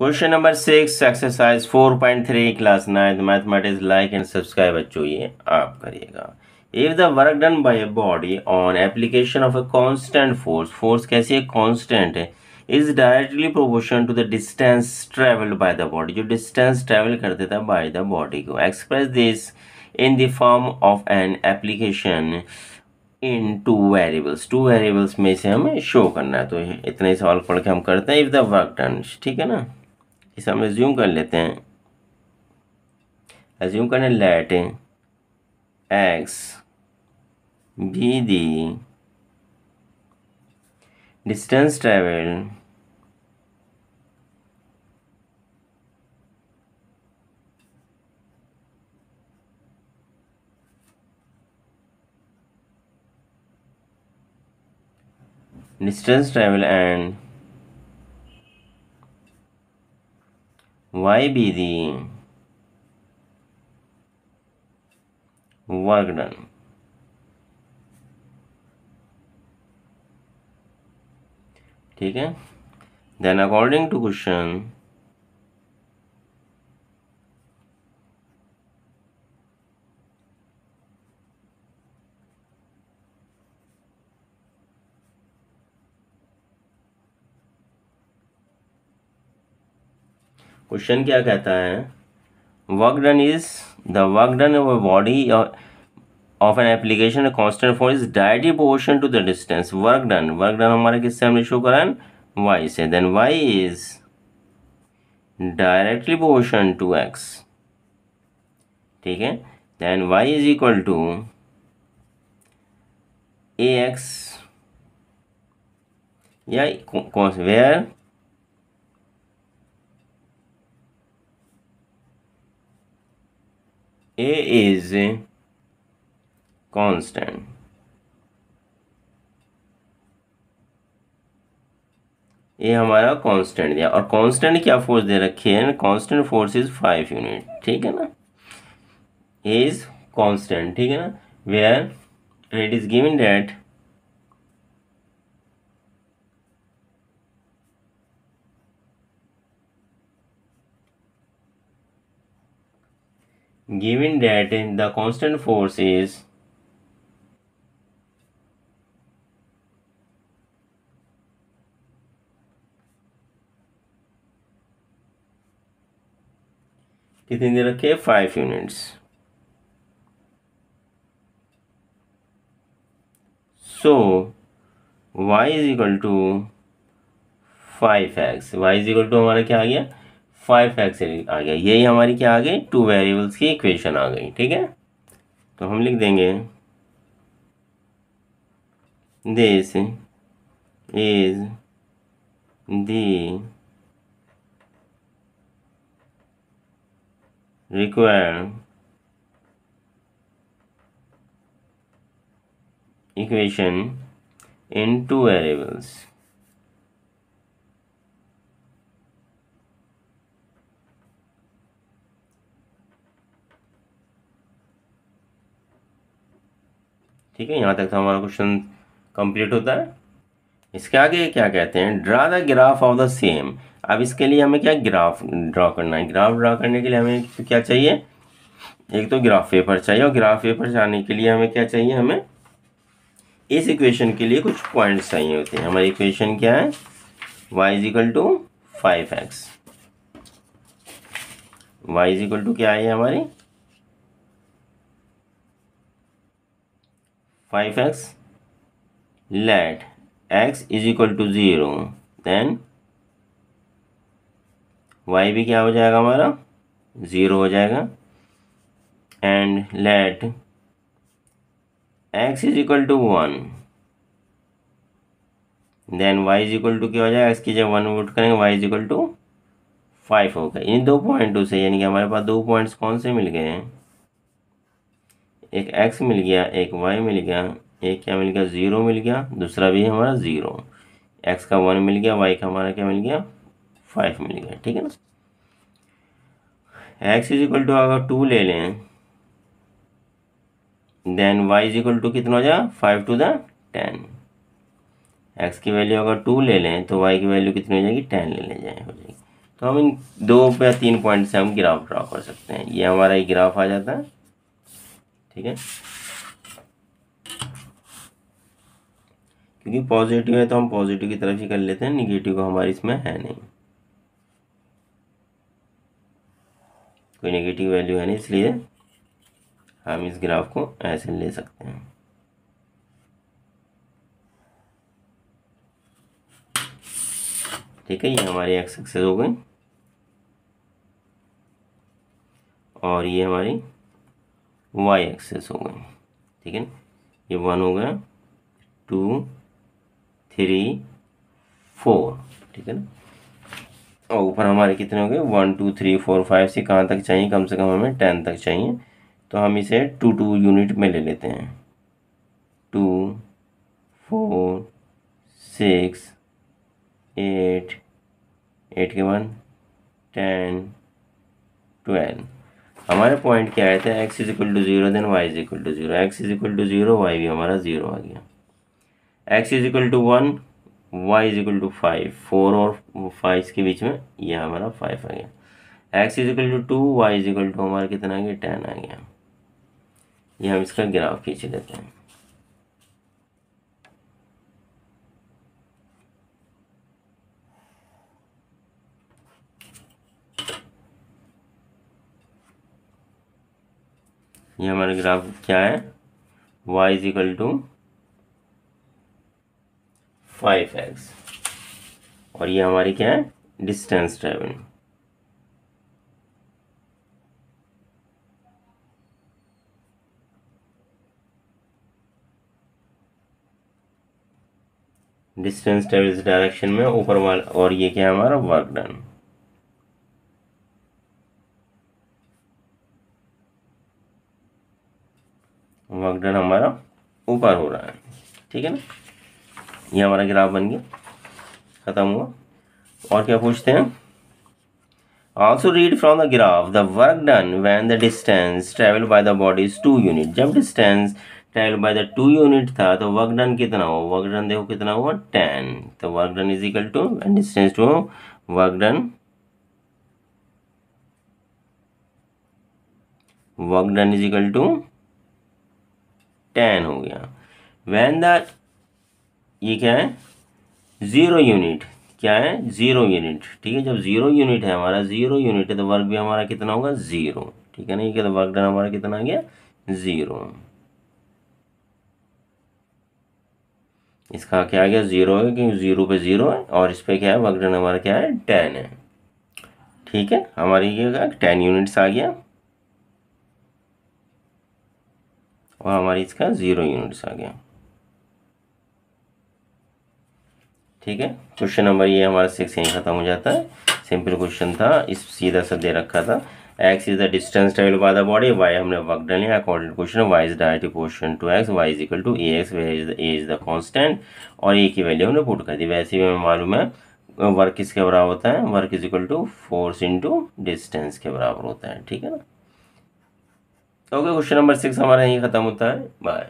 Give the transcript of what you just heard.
Question number six exercise four point three class ninth mathematics like and subscribe बच्चों, ये आप करिएगा। If the work done by a body on application of a constant force force कैसी है? Constant है। Is directly proportion to the distance travelled by the body जो distance travel करते था बाय द बॉडी को। Express this in the form of an application in two variables two variables में से हमें शो करना है। तो इतने सवाल पढ़ के हम करते हैं। इफ़ द वर्क डन ठीक है ना? इसे हम एज्यूम कर लेते हैं। एज्यूम करने let x be the distance travel distance travel and y be the work done ठीक है? Then according to question question क्या कहता है? Work done is the work done body of an application constant for is directly proportion to the distance work done work done हमारे किससे हमने show करा है? वाई से. Then y is directly proportion to x ठीक है? Then y is equal to a x या where a is constant. ये हमारा कांस्टेंट दिया। और कांस्टेंट क्या फोर्स दे रखी है? Constant force is five unit ठीक है ना? इज़ कांस्टेंट ठीक है ना? Where it is given that given that the constant force is कितनी दे रखे five units so y is equal to five x y is equal to हमारा क्या आ गया? फाइव एक्स आ गया। यही हमारी क्या आ गई? टू वेरिएबल्स की इक्वेशन आ गई, ठीक है? तो हम लिख देंगे this is the required equation in two variables ठीक है, यहाँ तक तो हमारा क्वेश्चन कंप्लीट होता है। इसके आगे क्या कहते हैं? Draw the graph of the same अब इसके लिए हमें क्या ग्राफ ड्रा करना है? ग्राफ ड्रा करने के लिए हमें क्या चाहिए? एक तो ग्राफ पेपर चाहिए और ग्राफ पेपर जाने के लिए हमें क्या चाहिए? हमें इस इक्वेशन के लिए कुछ पॉइंट्स चाहिए होते हैं। हमारी इक्वेशन क्या है? Y is equal to five x y is equal to क्या है हमारी? Five x let x is equal to zero then y भी क्या हो जाएगा हमारा? ज़ीरो हो जाएगा। And let x is equal to one then y is equal to क्या हो जाएगा? एक्स की जब वन वोट करेंगे y is equal to five होगा। इन दो पॉइंटों से, यानी कि हमारे पास दो पॉइंट्स कौन से मिल गए हैं? एक एक्स मिल गया, एक वाई मिल गया, एक क्या मिल गया? ज़ीरो मिल गया, दूसरा भी हमारा ज़ीरो एक्स का वन मिल गया वाई का हमारा क्या मिल गया? फाइव मिल गया, ठीक है ना? एक्स इज़ इक्वल टू अगर टू ले लें then y is equal to कितना हो जाए five two the ten x की वैल्यू अगर टू ले लें तो वाई की वैल्यू कितनी हो जाएगी? टेन ले ले, जाए, हो जाएगी। तो हम इन दो या तीन पॉइंट से हम ग्राफ ड्रा कर सकते हैं। ये हमारा एक ग्राफ आ जाता है। ठीक है? क्योंकि पॉजिटिव है तो हम पॉजिटिव की तरफ़ ही कर लेते हैं निगेटिव को हमारी इसमें है नहीं। कोई नेगेटिव वैल्यू है नहीं, इसलिए हम इस ग्राफ को ऐसे ले सकते हैं। ठीक है, ये हमारी एक्स एक्सेस हो गई। और ये हमारी वाई एक्सेस हो गए। ठीक है? ये वन हो गया। टू थ्री फोर ठीक है ना? और ऊपर हमारे कितने हो गए? One two three four five से कहाँ तक चाहिए? कम से कम हमें टेन तक चाहिए। तो हम इसे टू टू यूनिट में ले लेते हैं। Two four six eight eight के वन टेन ट्वेल्व हमारे पॉइंट क्या आए थे x is equal to zero then y is equal to zero x is equal to zero y भी हमारा ज़ीरो आ गया। X is equal to one y is equal to five four और five के बीच में ये हमारा फाइव आ गया। X is equal to two y is equal to हमारा कितना आ गया? टेन आ गया। ये हम इसका ग्राफ खींच लेते हैं। ये हमारा ग्राफ क्या है? y is equal to five x और ये हमारी क्या है? डिस्टेंस ट्रेवल डिस्टेंस ट्रेवल इस डायरेक्शन में ऊपर वाला और ये क्या है हमारा? वर्क डन वर्क डन हमारा ऊपर हो रहा है। ठीक है ना? ये हमारा ग्राफ बन गया। ख़त्म हुआ। और क्या पूछते हैं? Also read from the graph the work done when the distance travel by the body is two unit जब distance travel by the two unit था तो वर्क डन कितना हुआ? वर्क डन देखो कितना हुआ? टेन तो work done is equal to and distance two work done work done is equal to ten हो गया। वैन द ये क्या है? ज़ीरो यूनिट क्या है? ज़ीरो यूनिट ठीक है, जब ज़ीरो यूनिट है हमारा ज़ीरो यूनिट है तो वर्क भी हमारा कितना होगा? ज़ीरो ठीक है ना? ये तो वर्क डन हमारा कितना आ गया? ज़ीरो इसका क्या आ गया? ज़ीरो है, क्योंकि ज़ीरो पे ज़ीरो है, और इस पर क्या है? वर्क डन हमारा क्या है? टेन है। ठीक है? हमारी ये क्या टेन यूनिट्स आ गया। और हमारी इसका ज़ीरो यूनिट्स आ गया। ठीक है? क्वेश्चन नंबर ये हमारा सिक्स यहीं ख़त्म हो जाता है। सिंपल क्वेश्चन था, इस सीधा सा दे रखा था। X is the distance travel by the body y हमने वर्क डन लिया according question y is direct question to x y is equal to a x where is a is the constant और a की value हमने put कर दी। वैसे भी हमें मालूम है वर्क किसके बराबर होता है? Work is equal to force into distance के बराबर होता है। ठीक है ना? ओके क्वेश्चन नंबर सिक्स हमारा यहीं ख़त्म होता है। बाय